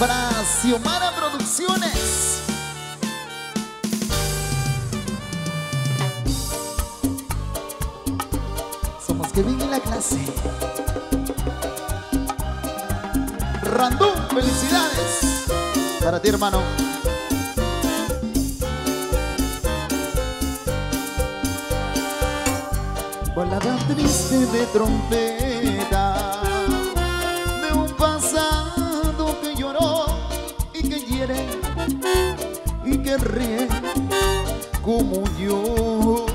para Xiomara Producciones. Somos Kevin y la clase. Randú, felicidades. Para ti, hermano. Balada triste de trompeta que como yo.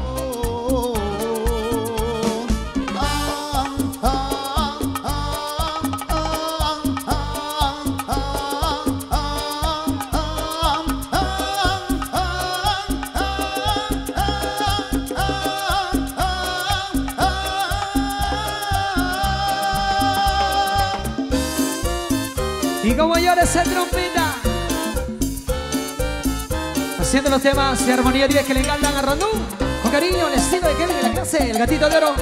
Diga, mayores, esa trompeta. Haciendo los temas de armonía 10 que le encantan a Randú. Con cariño, el estilo de Kevin de la clase, el gatito de oro.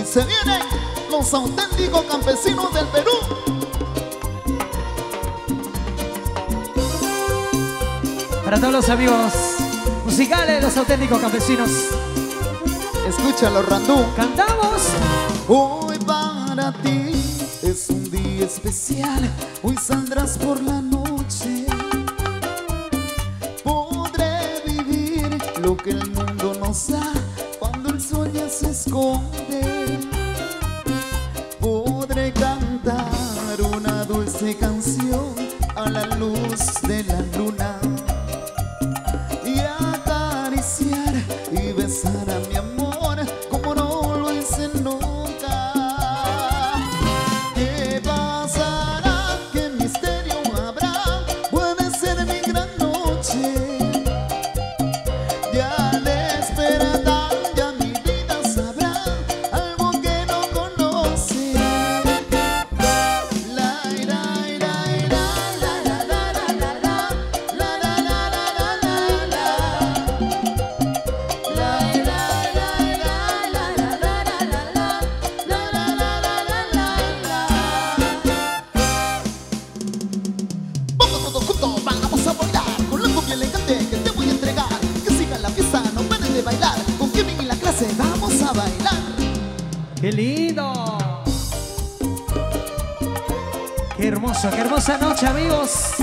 Y se vienen los auténticos campesinos del Perú. Para todos los amigos musicales, los auténticos campesinos. Escúchalo, Randú. Cantamos. Hoy para ti especial. Hoy saldrás por la noche. Podré vivir lo que el mundo nos da cuando el ya se esconde. Podré cantar una dulce canción a la luz de la luna ¡Qué lindo! ¡Qué hermoso! ¡Qué hermosa noche, amigos!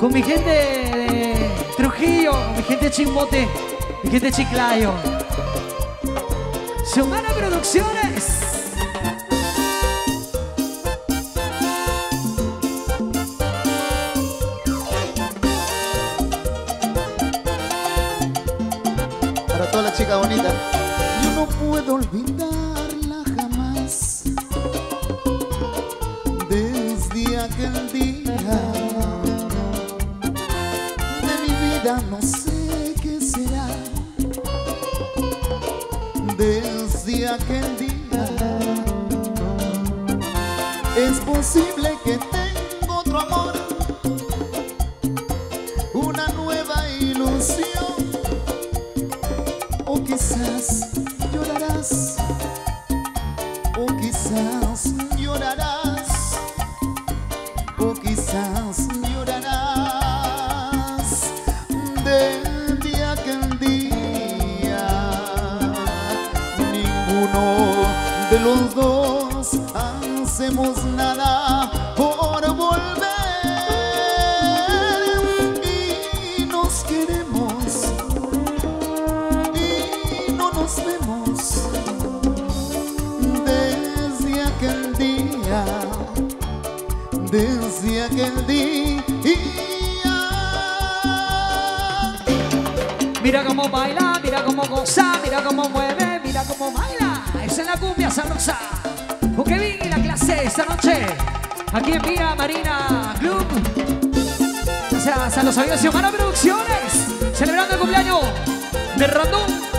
Con mi gente de Trujillo, con mi gente de Chimbote, mi gente de Chiclayo. Xiomara Producciones. Para toda la chica bonita Es posible que tenga nada por volver y nos queremos y no nos vemos desde aquel día, desde aquel día. Mira cómo baila, mira cómo goza, mira cómo mueve, mira cómo baila. Esa es la cumbia sabrosa. Con Kevin y la clase esta noche. Aquí en Vía Marina Club. Gracias a los amigos de Xiomara Producciones. Celebrando el cumpleaños de Random.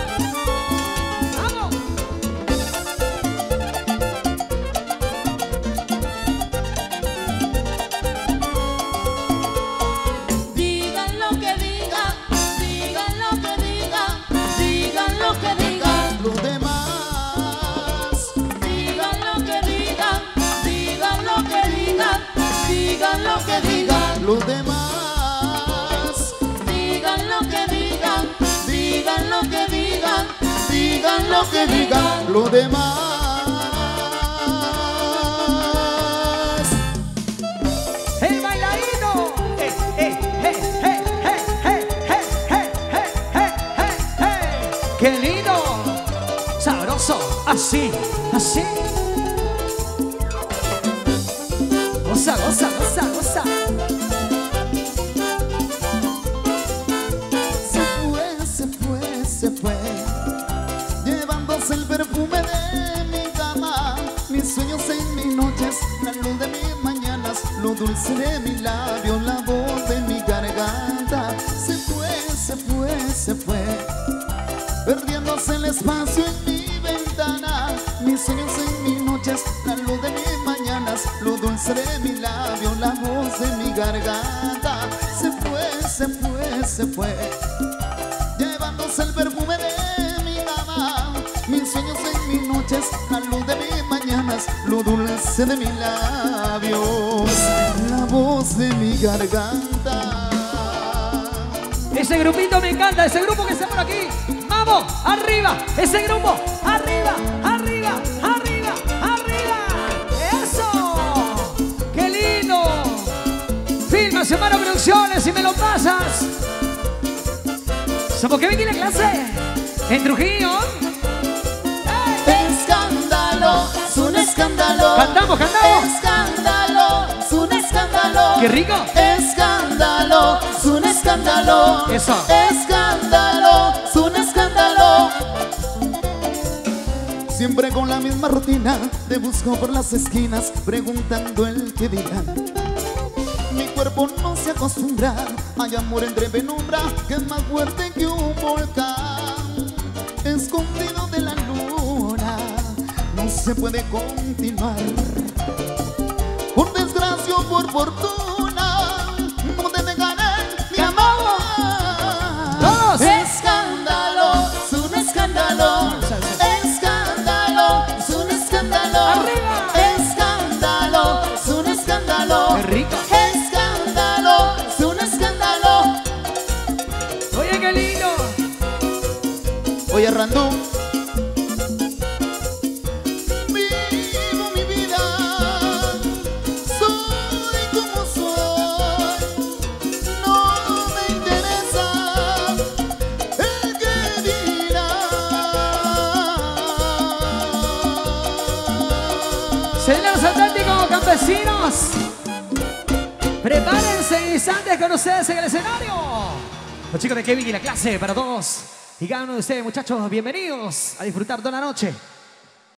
los demás. Digan lo que digan, digan lo que digan, digan lo que digan los demás. ¡Qué lindo! ¡Sabroso! Así, así. De mi labio, la voz de mi garganta. Se fue, se fue, se fue, perdiéndose el espacio en mi ventana, mis sueños en mis noches, la luz de mis mañanas, lo dulce de mi labio, la voz de mi garganta. Se fue, se fue, se fue. Llevándose el perfume de mi cama, mis sueños en mis noches, la luz de mis mañanas, lo dulce de mis labios, la voz de mi garganta. Ese grupito me encanta, ese grupo que está por aquí. Vamos, arriba, ese grupo, arriba, arriba, arriba, arriba. Eso, qué lindo. Filma Semana Producciones y me lo pasas. Somos Kevin y la clase en Trujillo. ¡Ey! Escándalo, es un escándalo. Cantamos, cantamos. Escándalo, escándalo. ¡Qué rico! Escándalo, es un escándalo. Eso. Escándalo, es un escándalo. Siempre con la misma rutina, te busco por las esquinas, preguntando el que dirán. Mi cuerpo no se acostumbra, hay amor entre penumbra, que es más fuerte que un volcán. Escondido de la luna, no se puede continuar. Desgracia o por fortuna, Señores Atlánticos, campesinos, prepárense instantes con ustedes en el escenario. Los chicos de Kevin y la clase para todos. Y cada uno de ustedes, muchachos, bienvenidos a disfrutar toda la noche.